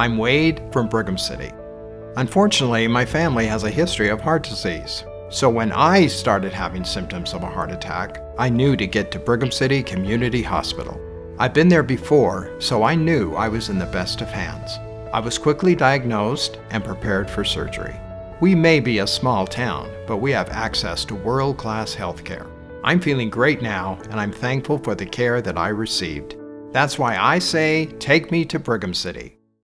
I'm Wade from Brigham City. Unfortunately, my family has a history of heart disease. So when I started having symptoms of a heart attack, I knew to get to Brigham City Community Hospital. I've been there before, so I knew I was in the best of hands. I was quickly diagnosed and prepared for surgery. We may be a small town, but we have access to world class healthcare. I'm feeling great now, and I'm thankful for the care that I received. That's why I say, take me to Brigham City.